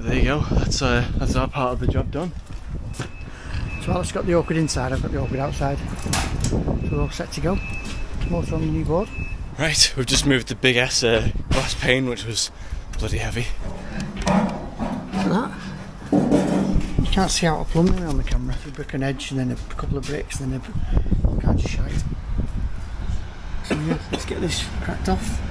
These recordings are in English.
But there you go. That's uh, that's our part of the job done. So Alex got the awkward inside, I've got the awkward outside. So we're all set to go. Motor on the new board. Right, we've just moved the big S uh, glass pane, which was bloody heavy. Look at that. You can't see out a plumbing on the camera. A brick and edge, and then a couple of bricks, and then a, all kinds of shite. So yeah, let's get this cracked off.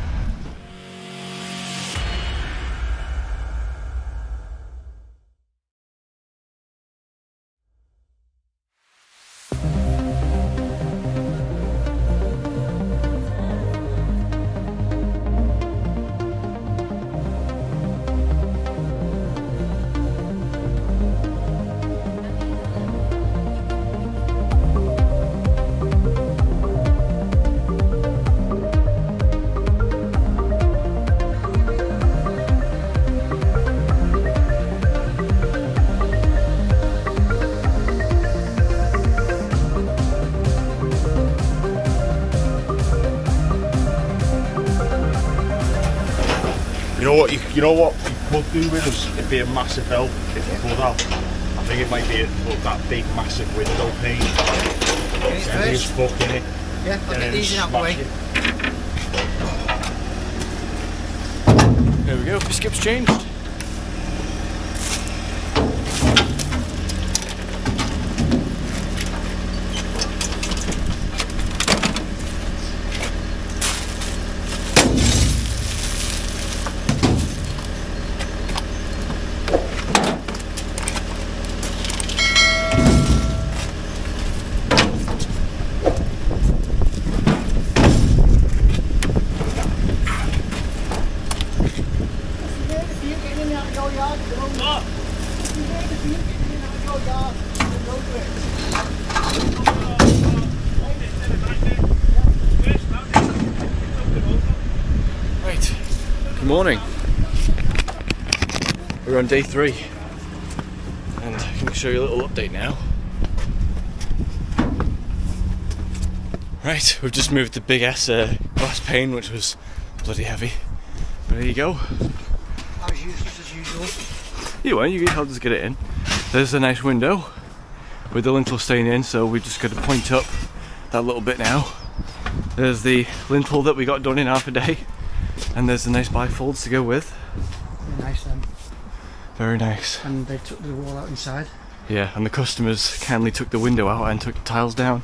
You, you know what we could do with us? It'd be a massive help if we could have. I think it might be a, put that big, massive window pane. It's heavy as fuck, innit? Yeah, I'll And get then these in out the way. it. There we go. Skip's changed. Day three, and I can show you a little update now. Right, we've just moved the big S uh, glass pane, which was bloody heavy. But there you go. Was useless as usual. You won't, you helped us get it in. There's a nice window with the lintel staying in, so we just got to point up that little bit now. There's the lintel that we got done in half a day, and there's the nice bifolds to go with. They're nice then. Very nice. And they took the wall out inside. Yeah, and the customers kindly took the window out and took the tiles down.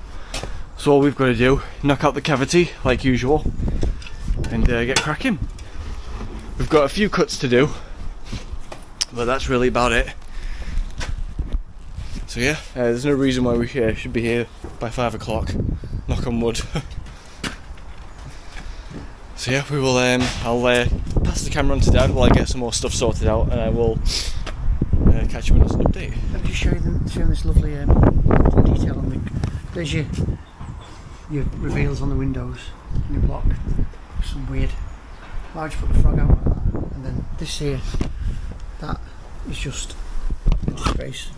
So all we've got to do, knock out the cavity like usual, and uh, get cracking. We've got a few cuts to do, but that's really about it. So yeah, uh, there's no reason why we uh, should be here by five o'clock. Knock on wood. so yeah, we will. Um, I'll uh, pass the camera on to Dad while I get some more stuff sorted out, and I will uh, catch you with an update. Let me just show you, them, this lovely um, detail on the. There's your your reveals on the windows in your block. Some weird. Put the frog out? And then this here, that is just space.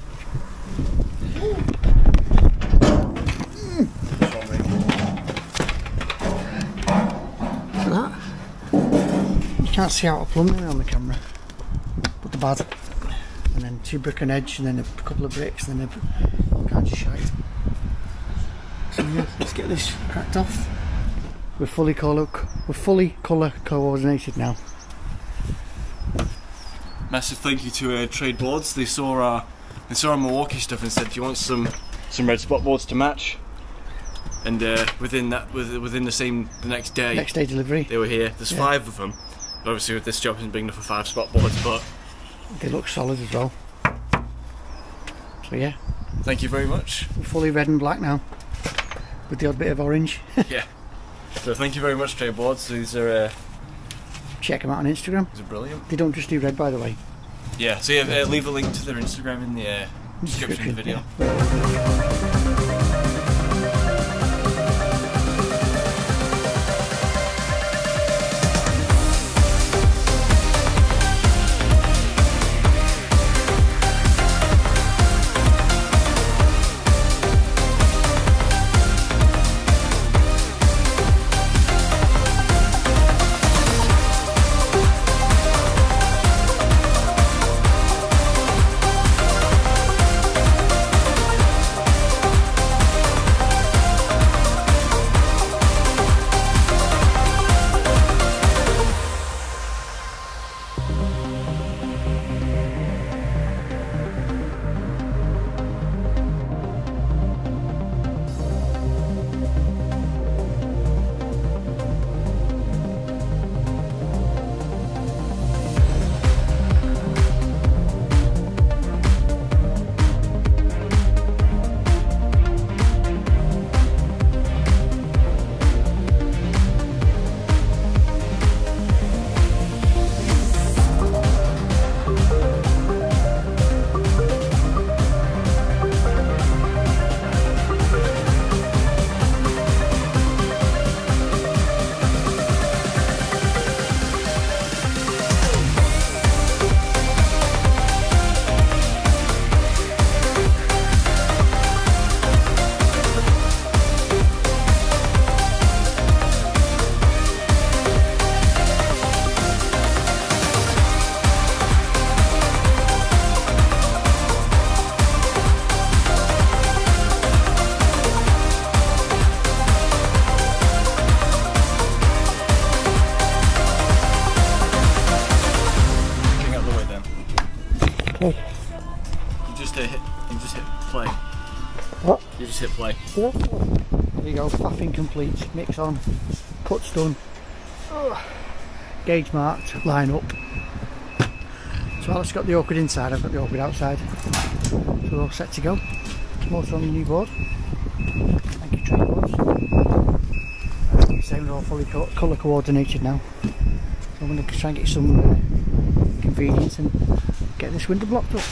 Look at that. You can't see out a plumbing on the camera, but the bad and then two brick and edge, and then a couple of bricks, and then a, all kinds of shite. So yeah, let's get this cracked off. We're fully colour, we're fully colour coordinated now. Massive thank you to uh, Trade Boards. They saw our they saw our Milwaukee stuff and said, "Do you want some some red spot boards to match?" And uh, within that, within the same the next day, Next day delivery, they were here. There's Yeah. five of them. Obviously, with this job isn't big enough for five spot boards, but they look solid as well. So yeah, thank you very much. we're fully red and black now, with the odd bit of orange. yeah. So thank you very much, Trade Boards. These are uh, Check them out on Instagram. these are brilliant. They don't just do red, by the way. Yeah. So yeah, uh, leave a link to their Instagram in the uh, description of the video. yeah. Go, complete, mix on, cuts done, gauge marked, line up. So Alex got the awkward inside, I've got the awkward outside. So we're all set to go. Motor on the new board. Thank you Trade Boards. Same, we're all fully co- colour coordinated now. So I'm going to try and get some uh, convenience and get this window blocked up.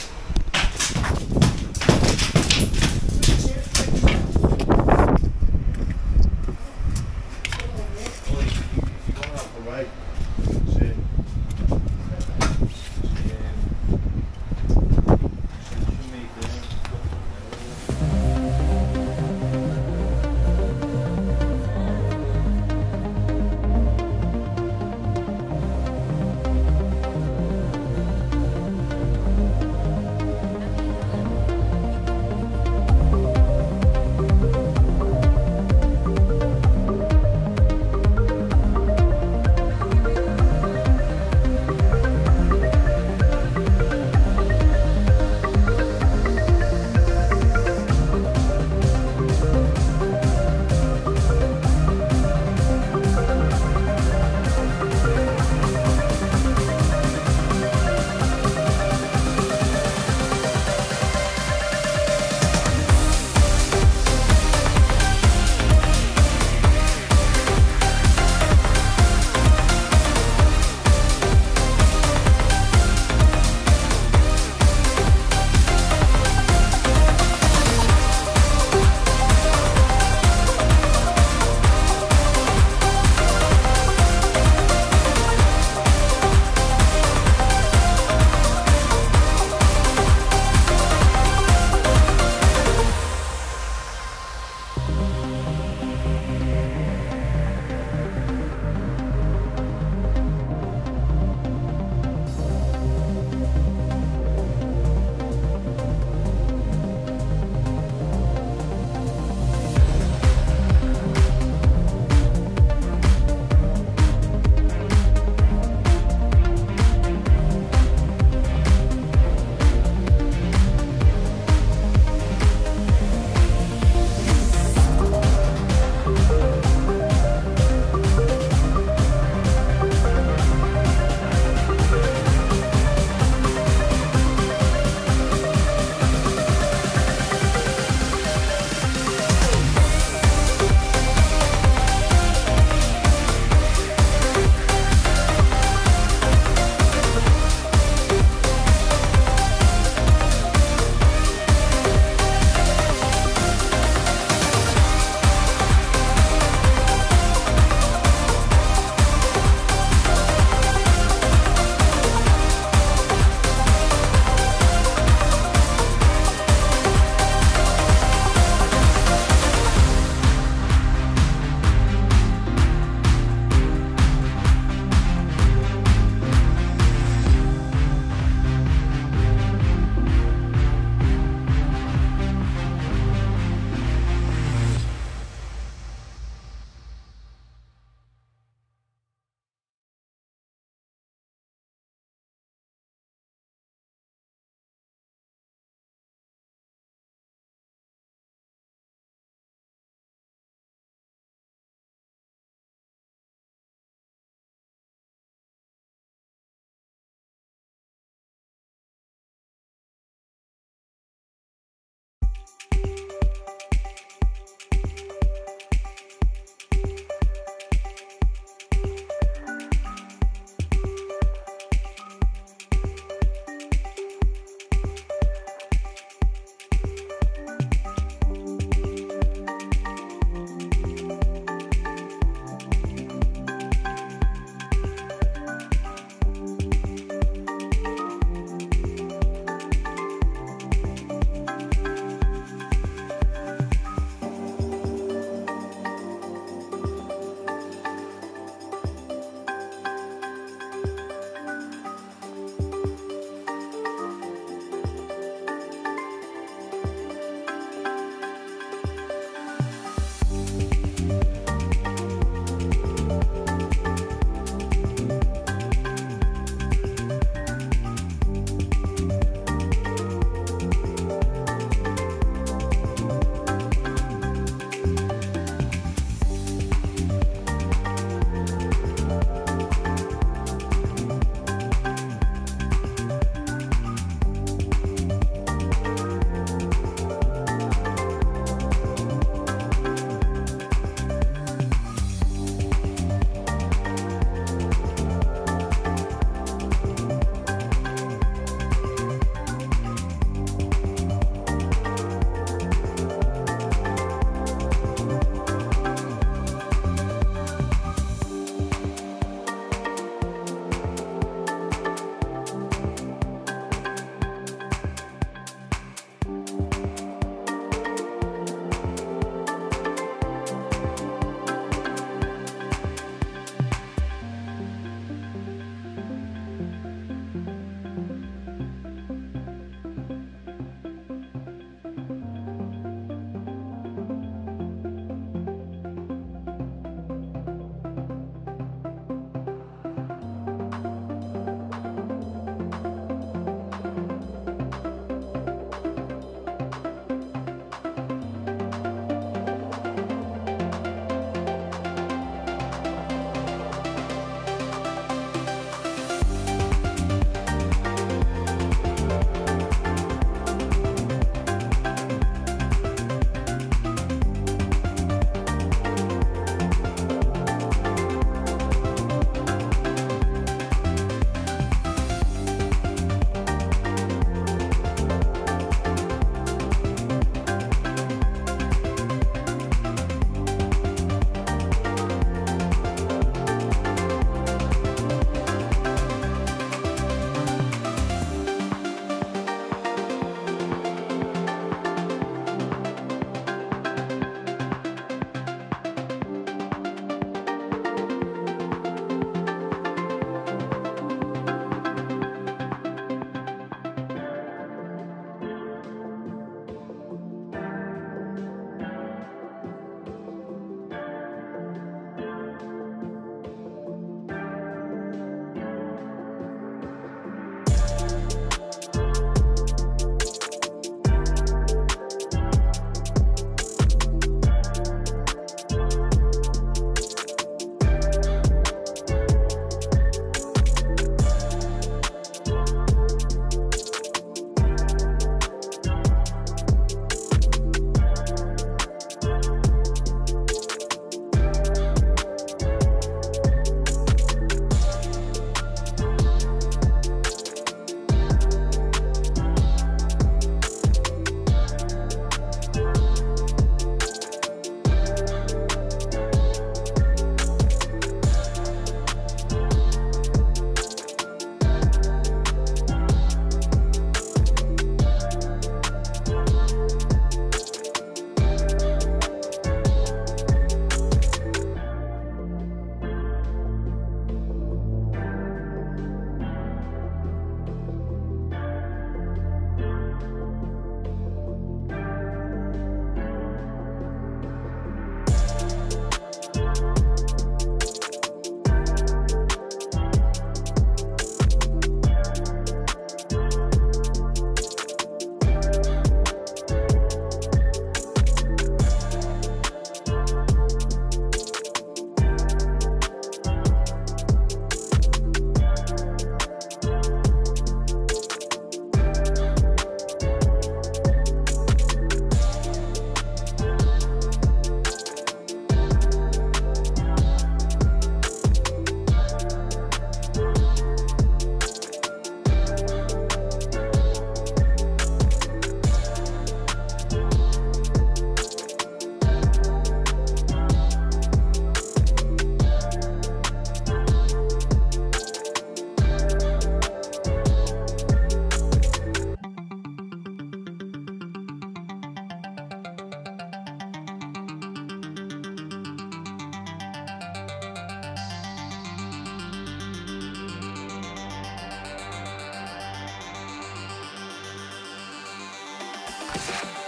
Quick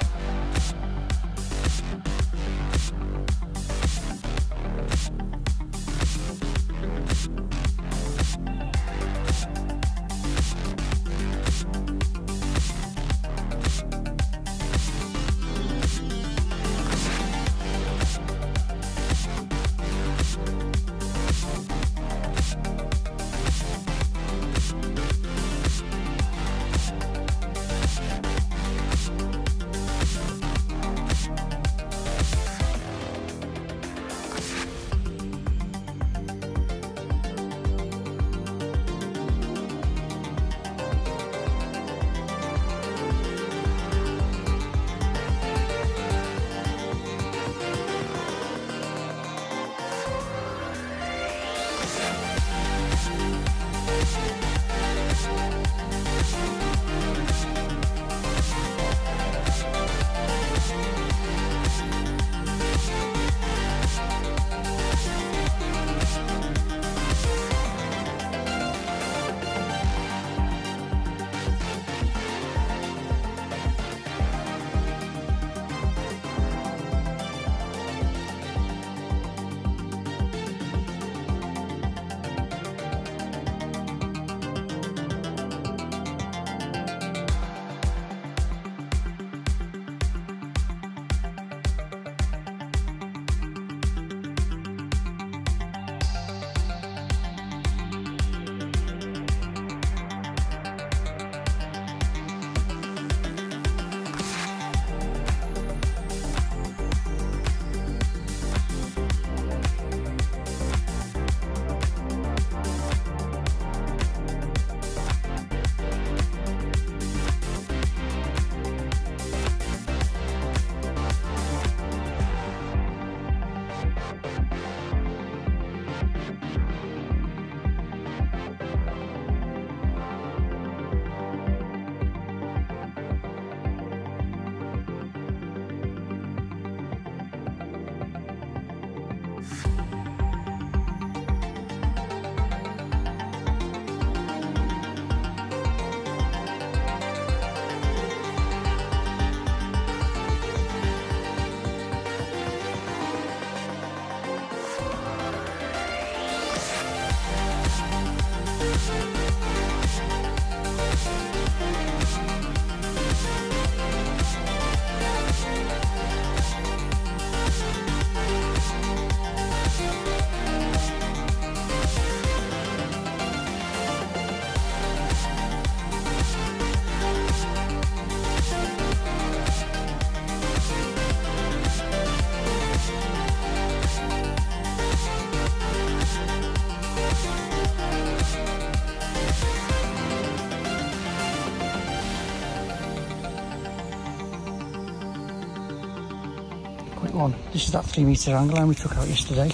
This is that three metre angle line we took out yesterday.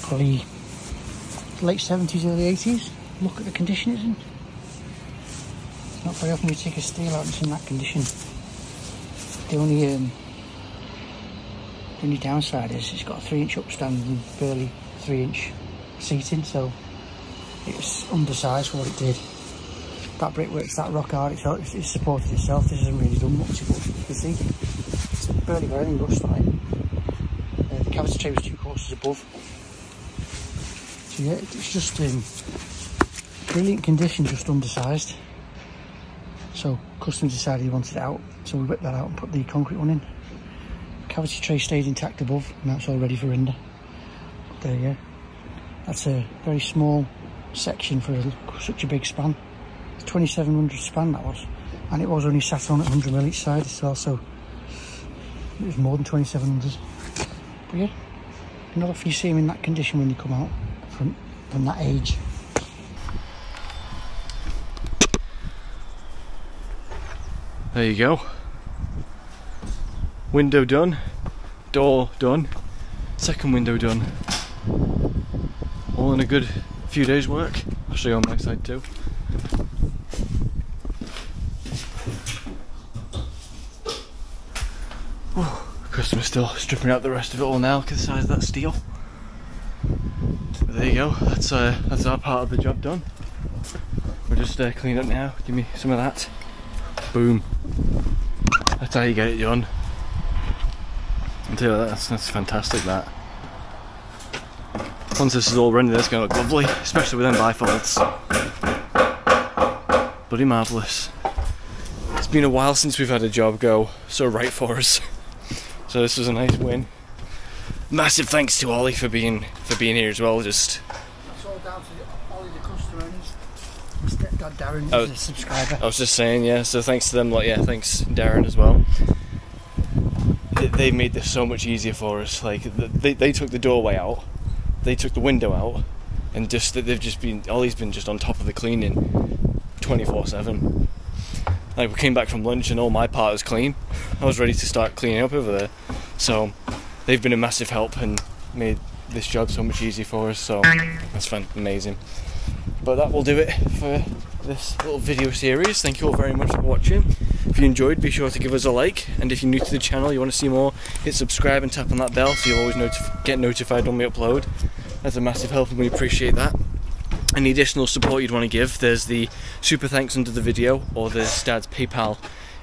Probably late 70s, early 80s. Look at the condition it's in. It's not very often you take a steel out that's in that condition. The only, um, the only downside is it's got a three inch upstand and barely three inch seating, so it's undersized for what it did. That brickwork's that rock hard, it's, it's, it's supported itself, this hasn't really done much, but you can see it's barely got any rust on. Uh, the cavity tray was two courses above. So yeah, it's just um, brilliant condition, just undersized. So customer decided he wanted it out, so we whipped that out and put the concrete one in. Cavity tray stayed intact above, and that's all ready for render. There you go. That's a very small section for a, such a big span. 2700 span that was, and it was only sat on at 100 mil each side so it was more than 2700. But yeah, not often you see them in that condition when you come out from, from that age. There you go. Window done, door done, second window done. All in a good few days' work. I'll show you on my side too. Customer's still stripping out the rest of it all now. Look at the size of that steel. But there you go. That's uh, that's our part of the job done. We're just uh, cleaning up now. Give me some of that. Boom. That's how you get it done. I tell you, that's, that's fantastic that. Once this is all running, that's going to look lovely, especially with them bifolds. Bloody marvellous. It's been a while since we've had a job go so right for us. So this was a nice win. Massive thanks to Ollie for being for being here as well. Just It's all down to Ollie, the customer, and stepdad Darren, Oh. a subscriber. I was just saying, yeah. So thanks to them, like yeah, thanks Darren as well. They, they made this so much easier for us. Like they they took the doorway out, they took the window out, and just that they've just been Ollie's been just on top of the cleaning, twenty four seven. Like we came back from lunch and all my part was clean. I was ready to start cleaning up over there. So they've been a massive help and made this job so much easier for us. So that's fun, amazing. But that will do it for this little video series. Thank you all very much for watching. If you enjoyed, be sure to give us a like. And if you're new to the channel, you want to see more, hit subscribe and tap on that bell so you'll always notif- get notified when we upload. That's a massive help and we appreciate that. Any additional support you'd want to give, there's the super thanks under the video or there's Dad's PayPal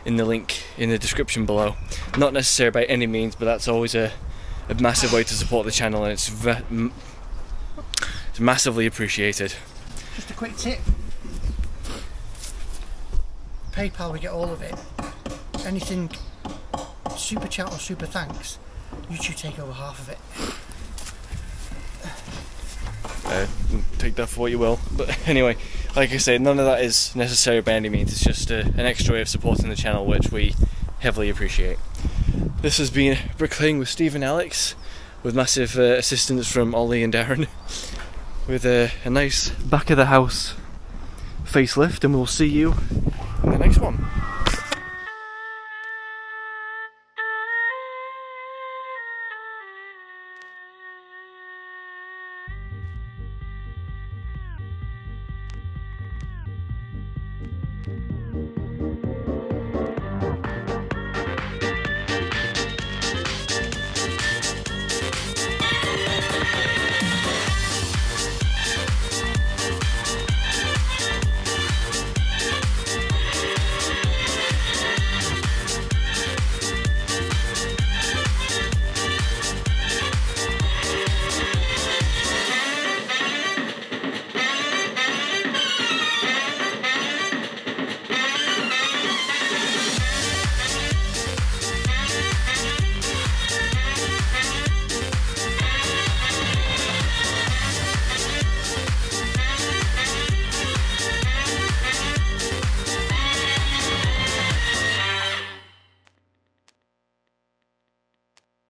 in the link in the description below. Not necessary by any means, but that's always a, a massive way to support the channel and it's, it's massively appreciated. Just a quick tip. PayPal, we get all of it. Anything super chat or super thanks, YouTube take over half of it. Uh, take that for what you will. But anyway, like I say, none of that is necessary by any means. It's just a, an extra way of supporting the channel, which we heavily appreciate. This has been Bricklaying with Steve and Alex, with massive uh, assistance from Ollie and Darren, with a, a nice back of the house facelift, and we'll see you